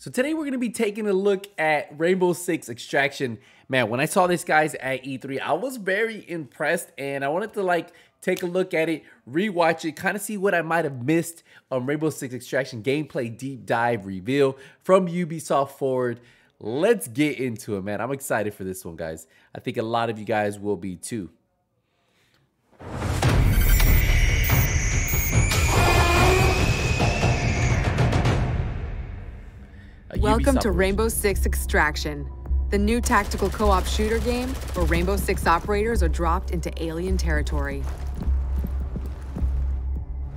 So today we're going to be taking a look at Rainbow Six Extraction. Man, when I saw this guys at E3, I was very impressed and I wanted to like take a look at it, rewatch it, kind of see what I might have missed on Rainbow Six Extraction gameplay deep dive reveal from Ubisoft Forward. Let's get into it, man. I'm excited for this one, guys. I think a lot of you guys will be too. Welcome to Rainbow Six Extraction, the new tactical co-op shooter game where Rainbow Six operators are dropped into alien territory.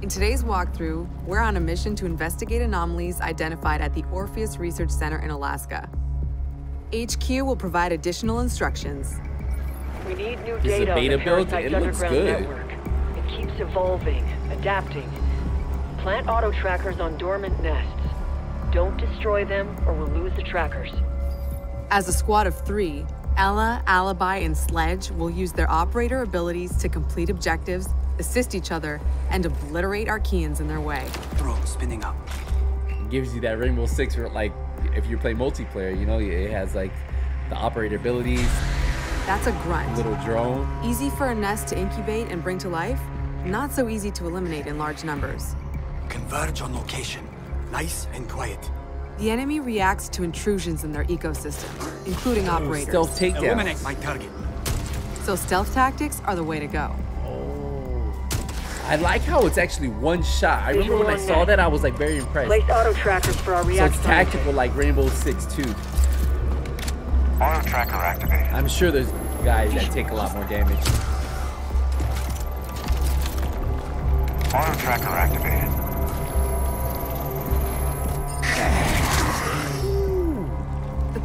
In today's walkthrough, we're on a mission to investigate anomalies identified at the Orpheus Research Center in Alaska. HQ will provide additional instructions. We need new this data beta on the build. It looks good. network. It keeps evolving, adapting. Plant auto trackers on dormant nests. Don't destroy them or we'll lose the trackers. As a squad of three, Ela, Alibi, and Sledge will use their operator abilities to complete objectives, assist each other, and obliterate Archeans in their way. Drone spinning up. It gives you that Rainbow Six, where, like, if you play multiplayer, you know, it has, like, the operator abilities. That's a grunt. Little drone. Easy for a nest to incubate and bring to life, not so easy to eliminate in large numbers. Converge on location. Nice and quiet. The enemy reacts to intrusions in their ecosystem, including oh, operators. Stealth takedown. Eliminate my target. So stealth tactics are the way to go. Oh. I like how it's actually one shot. I remember when I saw that, I was like very impressed. Place auto trackers for our reaction. So it's tactical like Rainbow Six too. Auto tracker activated. I'm sure there's guys that take a lot more damage. Auto tracker activated.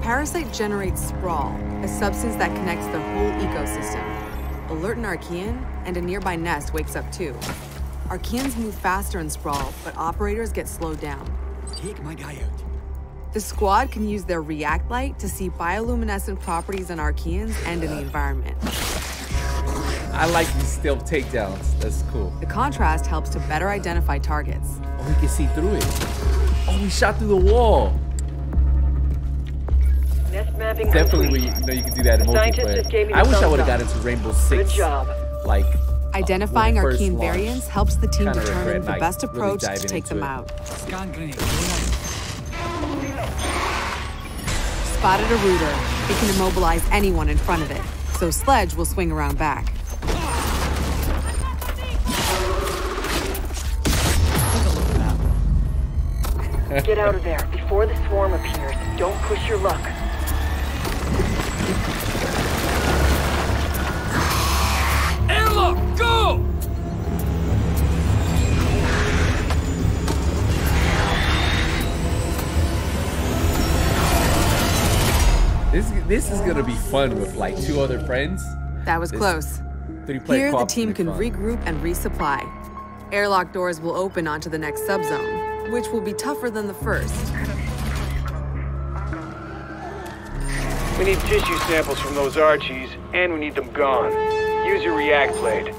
Parasite generates sprawl, a substance that connects the whole ecosystem. Alert an Archean, and a nearby nest wakes up too. Archeans move faster in sprawl, but operators get slowed down. Take my guy out. The squad can use their react light to see bioluminescent properties in Archeans and in the environment. I like these stealth takedowns. That's cool. The contrast helps to better identify targets. Oh, we can see through it. Oh, we shot through the wall. Definitely, we, you know you can do that in multiplayer. I wish I would have got into Rainbow Six. Good job. Like identifying Archean variants helps the team determine the best approach really to take them it. out. Spotted a rooter. It can immobilize anyone in front of it, so Sledge will swing around back. Get out of there before the swarm appears. Don't push your luck. This this is gonna be fun with like two other friends. That was this close. Here, the team can fun. regroup and resupply. Airlock doors will open onto the next subzone, which will be tougher than the first. We need tissue samples from those Archies, and we need them gone. Use your react blade.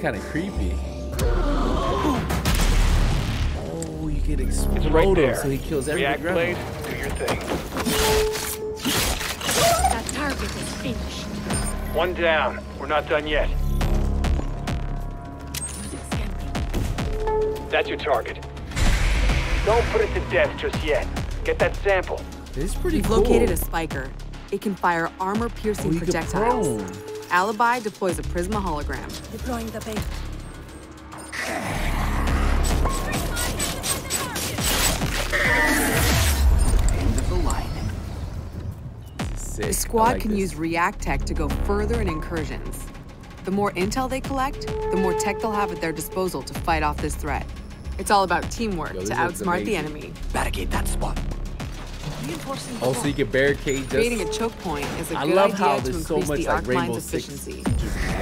Kind of creepy. Oh, you can explode right him so he kills everything. React blade, do your thing. That target is finished. One down. We're not done yet. That's your target. Don't put it to death just yet. Get that sample. This is pretty We've cool. located a spiker. It can fire armor-piercing oh, projectiles. Alibi deploys a Prisma hologram. Deploying the bait. Sick. The squad like can this. use React Tech to go further in incursions. The more intel they collect, the more tech they'll have at their disposal to fight off this threat. It's all about teamwork Yo, to outsmart the enemy. Barricade that spot. Oh, so you can barricade just... Creating a choke point is a I good I love idea how to increase so much the like Rainbow efficiency.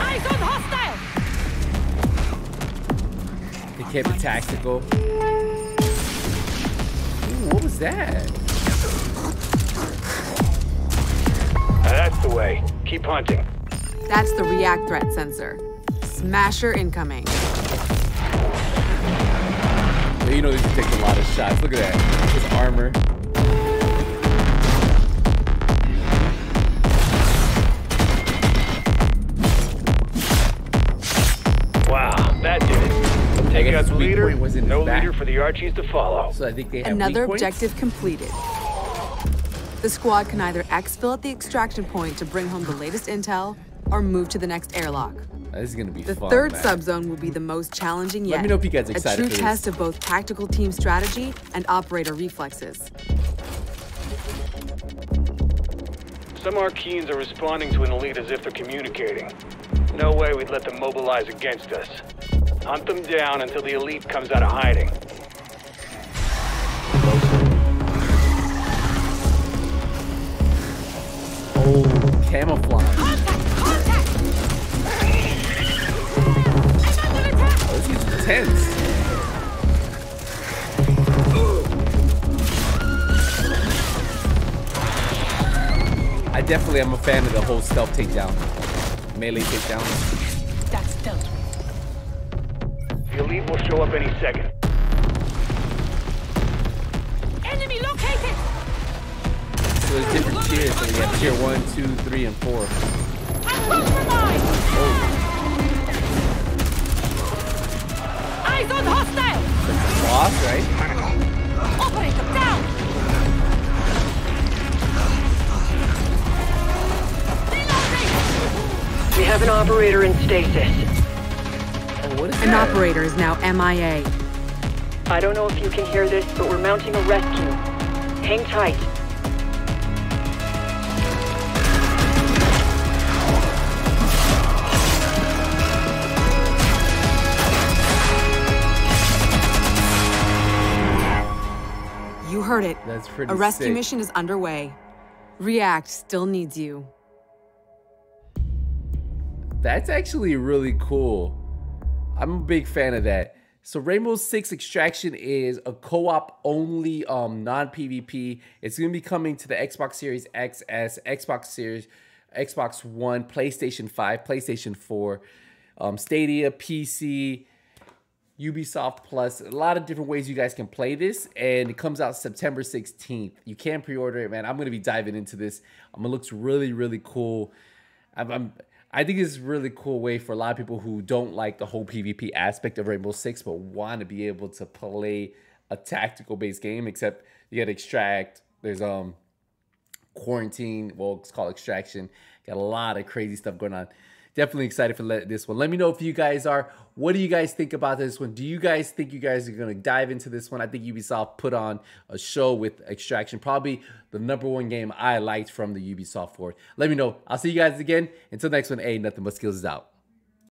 Eyes on hostile! It can't be tactical. what was that? That's the way. Keep hunting. That's the React threat sensor. Smasher incoming. You know, these take a lot of shots. Look at that. Leader. Was in no back. leader for the Archies to follow. So I think they have Another objective completed. The squad can either exfil at the extraction point to bring home the latest intel or move to the next airlock. This is gonna be The fun. third man. subzone will be the most challenging yet. Let me know if you guys are A true for this. test of both tactical team strategy and operator reflexes. Some Archeans are responding to an elite as if they're communicating. No way we'd let them mobilize against us. Hunt them down until the elite comes out of hiding. Oh, camouflage. Intense. I definitely am a fan of the whole stealth takedown, melee takedown. That's. The elite will show up any second. Enemy located! So there's different tiers. So we have tier one, two, three, and four. Compromise! Oh. Eyes on hostile! Boss, right? Operator down! We have an operator in stasis. What is An operator is now MIA. I don't know if you can hear this, but we're mounting a rescue. Hang tight. You heard it. That's pretty A rescue sick. mission is underway. React still needs you. That's actually really cool. I'm a big fan of that. So Rainbow Six Extraction is a co-op only um non-PvP. It's going to be coming to the Xbox Series XS, Xbox Series, Xbox One, PlayStation 5, PlayStation 4, um, Stadia, PC, Ubisoft Plus, a lot of different ways you guys can play this, and it comes out September 16th. You can pre-order it, man. I'm gonna be diving into this. Um, it looks really, really cool. I'm, I'm I think it's a really cool way for a lot of people who don't like the whole PvP aspect of Rainbow Six, but want to be able to play a tactical based game. Except you got to extract. There's um quarantine. Well, it's called extraction. Got a lot of crazy stuff going on. Definitely excited for this one. Let me know if you guys are. What do you guys think about this one? Do you guys think you guys are gonna dive into this one? I think Ubisoft put on a show with Extraction. Probably the number one game I liked from the Ubisoft for. Let me know. I'll see you guys again. Until next one. A nothing but skills is out.